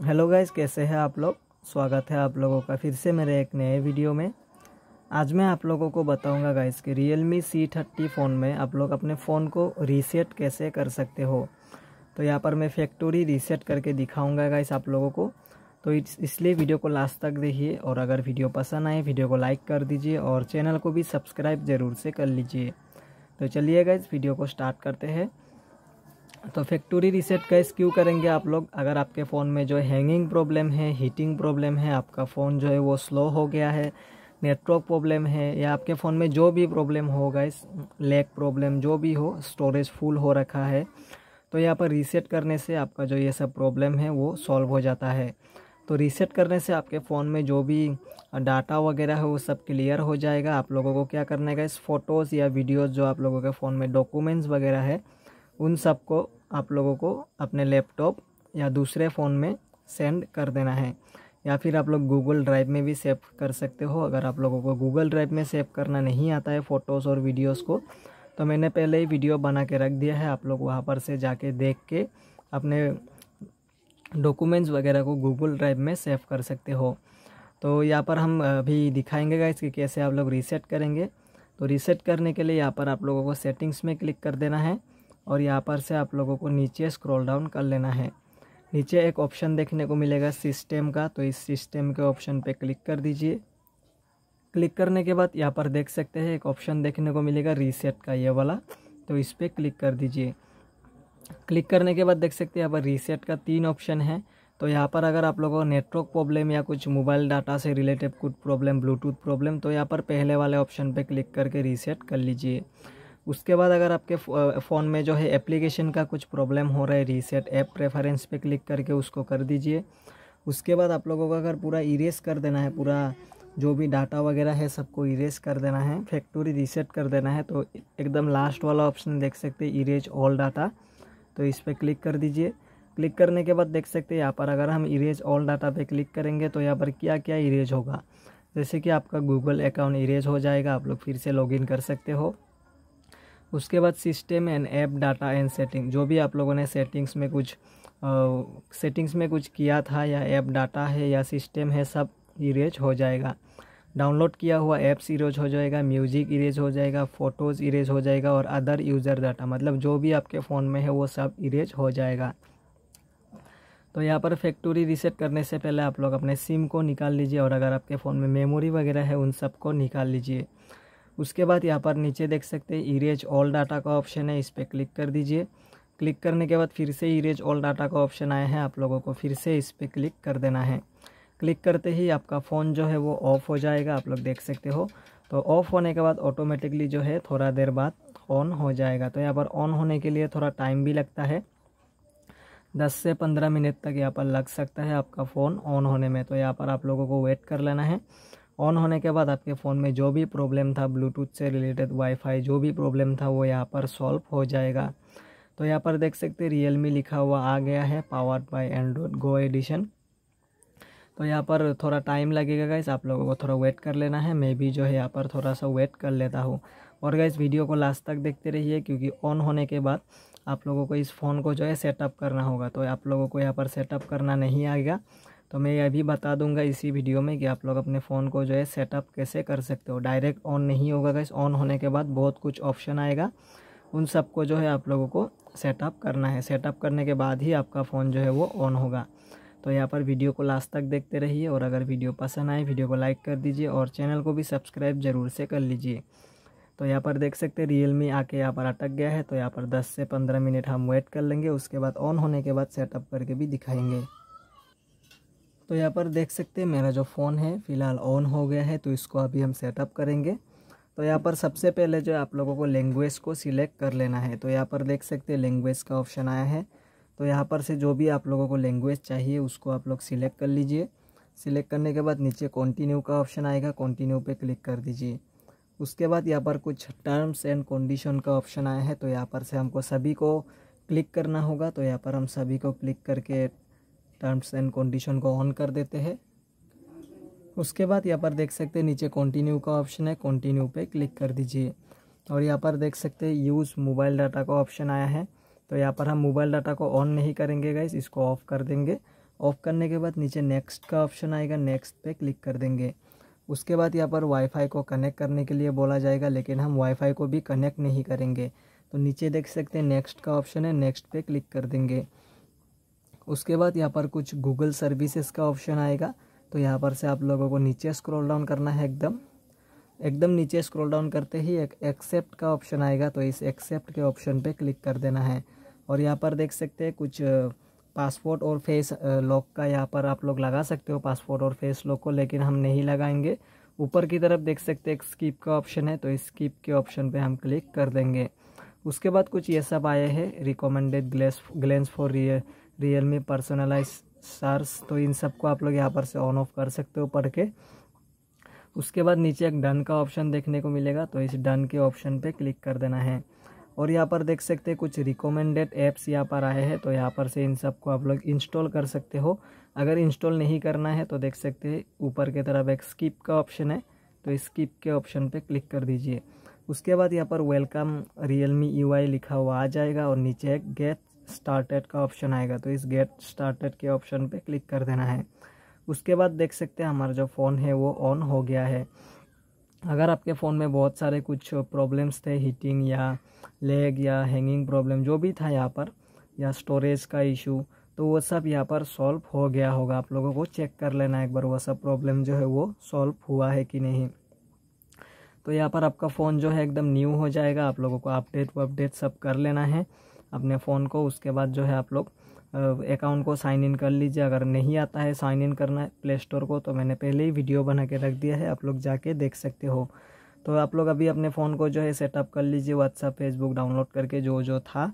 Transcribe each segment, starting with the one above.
Hello guys, कैसे हैं आप लोग? स्वागत है आप लोगों का फिर से मेरे एक नए वीडियो में। आज मैं आप लोगों को बताऊँगा गाइस कि real me C thirty phone में आप लोग अपने फ़ोन को रीसेट कैसे कर सकते हो। तो यहाँ पर मैं फैक्ट्री रीसेट करके दिखाऊँगा गाइस आप लोगों को। तो इसलिए वीडियो को लास्ट तक देखिए और अगर वीडियो पसंद आए, वीडियो को लाइक कर दीजिए और चैनल को भी सब्सक्राइब ज़रूर से कर लीजिए। तो चलिए गाइस, वीडियो को स्टार्ट करते हैं। तो फैक्ट्री रीसेट कैस क्यों करेंगे आप लोग। अगर आपके फ़ोन में जो हैंगिंग प्रॉब्लम है हीटिंग प्रॉब्लम है, आपका फ़ोन जो है वो स्लो हो गया है नेटवर्क प्रॉब्लम है, या आपके फ़ोन में जो भी प्रॉब्लम होगा इस लैग प्रॉब्लम जो भी हो स्टोरेज फुल हो रखा है तो यहाँ पर रीसेट करने से आपका जो ये सब प्रॉब्लम है वो सॉल्व हो जाता है। तो रीसेट करने से आपके फ़ोन में जो भी डाटा वगैरह है वो सब क्लियर हो जाएगा। आप लोगों को क्या करने का इस फ़ोटोज़ या वीडियोज़ जो आप लोगों के फ़ोन में डॉक्यूमेंट्स वगैरह है उन सबको आप लोगों को अपने लैपटॉप या दूसरे फ़ोन में सेंड कर देना है। या फिर आप लोग गूगल ड्राइव में भी सेव कर सकते हो। अगर आप लोगों को गूगल ड्राइव में सेव करना नहीं आता है फ़ोटोज़ और वीडियोज़ को तो मैंने पहले ही वीडियो बना के रख दिया है। आप लोग वहाँ पर से जाके देख के अपने डॉक्यूमेंट्स वगैरह को गूगल ड्राइव में सेव कर सकते हो। तो यहाँ पर हम अभी दिखाएँगे गाइस कि कैसे आप लोग रीसेट करेंगे। तो रीसेट करने के लिए यहाँ पर आप लोगों को सेटिंग्स में क्लिक कर देना है। और यहाँ पर से आप लोगों को नीचे स्क्रॉल डाउन कर लेना है। नीचे एक ऑप्शन देखने को मिलेगा सिस्टम का तो इस सिस्टम के ऑप्शन पे क्लिक कर दीजिए। क्लिक करने के बाद यहाँ पर देख सकते हैं, एक ऑप्शन देखने को मिलेगा रीसेट का ये वाला तो इस पर क्लिक कर दीजिए। क्लिक करने के बाद देख सकते हैं यहाँ पर रीसेट का तीन ऑप्शन है। तो यहाँ पर अगर आप लोगों को नेटवर्क प्रॉब्लम या कुछ मोबाइल डाटा से रिलेटेड कुछ प्रॉब्लम ब्लूटूथ प्रॉब्लम तो यहाँ पर पहले वाले ऑप्शन पे क्लिक करके रीसेट कर लीजिए। उसके बाद अगर आपके फ़ोन में जो है एप्लीकेशन का कुछ प्रॉब्लम हो रहा है रीसेट ऐप प्रेफरेंस पे क्लिक करके उसको कर दीजिए। उसके बाद आप लोगों को अगर पूरा इरेज कर देना है, पूरा जो भी डाटा वगैरह है सबको इरेज कर देना है फैक्ट्री रीसेट कर देना है तो एकदम लास्ट वाला ऑप्शन देख सकते हैं इरेज ऑल डाटा तो इस पर क्लिक कर दीजिए। क्लिक करने के बाद देख सकते हैं, यहाँ पर अगर हम इरेज ऑल डाटा पे क्लिक करेंगे तो यहाँ पर क्या क्या इरेज होगा? जैसे कि आपका गूगल अकाउंट इरेज हो जाएगा, आप लोग फिर से लॉगिन कर सकते हो। उसके बाद system and app data and setting जो भी आप लोगों ने सेटिंग्स में कुछ सेटिंग्स में कुछ किया था या ऐप डाटा है या सिस्टम है, सब इरेज हो जाएगा। डाउनलोड किया हुआ ऐप्स इरेज हो जाएगा म्यूज़िक इरेज हो जाएगा फ़ोटोज़ इरेज हो जाएगा और अदर यूज़र डाटा मतलब जो भी आपके फ़ोन में है वो सब इरेज हो जाएगा। तो यहाँ पर फैक्ट्री रीसेट करने से पहले आप लोग अपने सिम को निकाल लीजिए और अगर आपके फ़ोन में मेमोरी वगैरह है, उन सबको निकाल लीजिए। उसके बाद यहाँ पर नीचे देख सकते हैं इरेज ऑल डाटा का ऑप्शन है, इस पर क्लिक कर दीजिए। क्लिक करने के बाद फिर से इरेज ऑल डाटा का ऑप्शन आया है, आप लोगों को फिर से इस पर क्लिक कर देना है। क्लिक करते ही आपका फ़ोन जो है वो ऑफ़ हो जाएगा, आप लोग देख सकते हो। तो ऑफ़ होने के बाद ऑटोमेटिकली जो है थोड़ा देर बाद ऑन हो जाएगा। तो यहाँ पर ऑन होने के लिए थोड़ा टाइम भी लगता है। दस से पंद्रह मिनट तक यहाँ पर लग सकता है आपका फ़ोन ऑन होने में। तो यहाँ पर आप लोगों को वेट कर लेना है। ऑन होने के बाद आपके फ़ोन में जो भी प्रॉब्लम था, ब्लूटूथ से रिलेटेड वाईफाई जो भी प्रॉब्लम था, वो यहाँ पर सॉल्व हो जाएगा। तो यहाँ पर देख सकते हैं रियल मी लिखा हुआ आ गया है, powered by Android Go edition तो यहाँ पर थोड़ा टाइम लगेगा गाइस, आप लोगों को थोड़ा वेट कर लेना है। मैं भी जो है यहाँ पर थोड़ा सा वेट कर लेता हूँ। और गाइस, वीडियो को लास्ट तक देखते रहिए, क्योंकि ऑन होने के बाद आप लोगों को इस फ़ोन को जो है सेटअप करना होगा। तो आप लोगों को यहाँ पर सेटअप करना नहीं आएगा। तो मैं यह भी बता दूँगा इसी वीडियो में कि आप लोग अपने फ़ोन को जो है सेटअप कैसे कर सकते हो। डायरेक्ट ऑन नहीं होगा गाइस ऑन होने के बाद बहुत कुछ ऑप्शन आएगा। उन सबको जो है आप लोगों को सेटअप करना है। सेटअप करने के बाद ही आपका फ़ोन जो है वो ऑन होगा। तो यहाँ पर वीडियो को लास्ट तक देखते रहिए और अगर वीडियो पसंद आए, वीडियो को लाइक कर दीजिए और चैनल को भी सब्सक्राइब ज़रूर से कर लीजिए। तो यहाँ पर देख सकते हैं, रियल मी आके यहाँ पर अटक गया है। तो यहाँ पर 10 से 15 मिनट हम वेट कर लेंगे, उसके बाद ऑन होने के बाद सेटअप करके भी दिखाएँगे। तो यहाँ पर देख सकते हैं, मेरा जो फ़ोन है फ़िलहाल ऑन हो गया है तो इसको अभी हम सेटअप करेंगे। तो यहाँ पर सबसे पहले जो आप लोगों को लैंग्वेज को सिलेक्ट कर लेना है तो यहाँ पर देख सकते हैं, लैंग्वेज का ऑप्शन आया है। तो यहाँ पर से जो भी आप लोगों को लैंग्वेज चाहिए, उसको आप लोग सिलेक्ट कर लीजिए। सिलेक्ट करने के बाद नीचे कॉन्टिन्यू का ऑप्शन आएगा कॉन्टिन्यू पे क्लिक कर दीजिए। उसके बाद यहाँ पर कुछ टर्म्स एंड कंडीशन का ऑप्शन आया है तो यहाँ पर से हमको सभी को क्लिक करना होगा। तो यहाँ पर हम सभी को क्लिक करके टर्म्स एंड कंडीशन को ऑन कर देते हैं। उसके बाद यहाँ पर देख सकते हैं, नीचे कंटिन्यू का ऑप्शन है कंटिन्यू पे क्लिक कर दीजिए। और यहाँ पर देख सकते हैं यूज़ मोबाइल डाटा का ऑप्शन आया है। तो यहाँ पर हम मोबाइल डाटा को ऑन नहीं करेंगे गाइस इसको ऑफ़ कर देंगे। ऑफ़ करने के बाद नीचे नेक्स्ट का ऑप्शन आएगा नेक्स्ट पे क्लिक कर देंगे। उसके बाद यहाँ पर वाईफाई को कनेक्ट करने के लिए बोला जाएगा, लेकिन हम वाईफाई को भी कनेक्ट नहीं करेंगे। तो नीचे देख सकते हैं नेक्स्ट का ऑप्शन है नेक्स्ट पे क्लिक कर देंगे। उसके बाद यहाँ पर कुछ गूगल सर्विसेज़ का ऑप्शन आएगा। तो यहाँ पर से आप लोगों को नीचे स्क्रॉल डाउन करना है एकदम। एकदम नीचे स्क्रॉल डाउन करते ही एक एक्सेप्ट का ऑप्शन आएगा तो इस एक्सेप्ट के ऑप्शन पे क्लिक कर देना है। और यहाँ पर देख सकते हैं कुछ पासपोर्ट और फेस लॉक का यहाँ पर आप लोग लगा सकते हो पासपोर्ट और फेस लॉक को, लेकिन हम नहीं लगाएँगे। ऊपर की तरफ़ देख सकते एक स्कीप का ऑप्शन है तो इस स्कीप के ऑप्शन पे हम क्लिक कर देंगे। उसके बाद कुछ ये सब आए हैं recommended glance glance for Realme personalise SARS तो इन सबको आप लोग यहाँ पर से ऑन ऑफ़ कर सकते हो पढ़ के। उसके बाद नीचे एक डन का ऑप्शन देखने को मिलेगा तो इस डन के ऑप्शन पे क्लिक कर देना है। और यहाँ पर देख सकते हैं कुछ रिकमेंडेड ऐप्स यहाँ पर आए हैं तो यहाँ पर से इन सबको आप लोग इंस्टॉल कर सकते हो। अगर इंस्टॉल नहीं करना है तो देख सकते हैं ऊपर की तरफ़ एक स्किप का ऑप्शन है तो स्किप के ऑप्शन पे क्लिक कर दीजिए। उसके बाद यहाँ पर वेलकम रियल मी यू लिखा हुआ आ जाएगा, और नीचे एक गेट स्टार्टेड का ऑप्शन आएगा तो इस गेट स्टार्टेड के ऑप्शन पे क्लिक कर देना है। उसके बाद देख सकते हैं हमारा जो फ़ोन है वो ऑन हो गया है। अगर आपके फ़ोन में बहुत सारे कुछ प्रॉब्लम्स थे हीटिंग या लेग या हैंगिंग प्रॉब्लम जो भी था यहाँ पर, या स्टोरेज का इशू तो वो सब यहाँ पर सॉल्व हो गया होगा। आप लोगों को चेक कर लेना एक बार, वो सब प्रॉब्लम जो है वो सॉल्व हुआ है कि नहीं। तो यहाँ पर आपका फ़ोन जो है एकदम न्यू हो जाएगा। आप लोगों को अपडेट अपडेट सब कर लेना है। अपने फ़ोन को, उसके बाद जो है आप लोग अकाउंट को साइन इन कर लीजिए। अगर नहीं आता है साइन इन करना प्ले स्टोर को तो मैंने पहले ही वीडियो बना के रख दिया है, आप लोग जाके देख सकते हो। तो आप लोग अभी अपने फ़ोन को जो है सेटअप कर लीजिए व्हाट्सअप फेसबुक डाउनलोड करके जो जो था,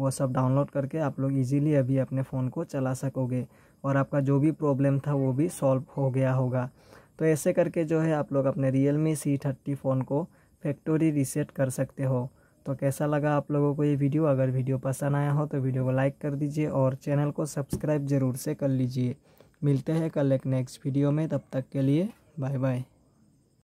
वो सब डाउनलोड करके आप लोग इजीली अभी अपने फ़ोन को चला सकोगे। और आपका जो भी प्रॉब्लम था, वो भी सॉल्व हो गया होगा। तो ऐसे करके जो है आप लोग अपने real me C thirty phone को फैक्ट्री रीसेट कर सकते हो। तो कैसा लगा आप लोगों को ये वीडियो? अगर वीडियो पसंद आया हो तो वीडियो को लाइक कर दीजिए और चैनल को सब्सक्राइब ज़रूर से कर लीजिए। मिलते हैं कल एक नेक्स्ट वीडियो में, तब तक के लिए बाय बाय